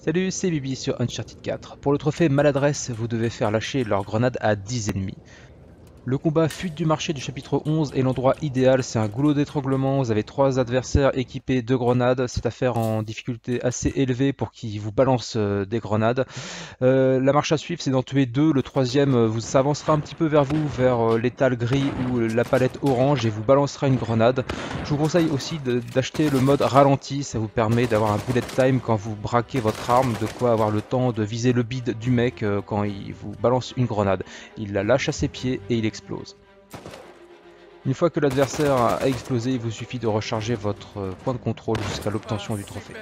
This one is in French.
Salut, c'est Bibi sur Uncharted 4. Pour le trophée maladresse, vous devez faire lâcher leur grenade à 10 ennemis. Le combat fuite du marché du chapitre 11 est l'endroit idéal, c'est un goulot d'étranglement, vous avez trois adversaires équipés de grenades, c'est à faire en difficulté assez élevée pour qu'ils vous balancent euh, des grenades. Euh, la marche à suivre c'est d'en tuer deux, le troisième euh, vous s'avancera un petit peu vers vous, vers l'étal gris ou la palette orange et vous balancera une grenade. Je vous conseille aussi d'acheter le mode ralenti, ça vous permet d'avoir un bullet time quand vous braquez votre arme, de quoi avoir le temps de viser le bide du mec quand il vous balance une grenade. Il la lâche à ses pieds et il explose Une fois que l'adversaire a explosé, il vous suffit de recharger votre point de contrôle jusqu'à l'obtention du trophée.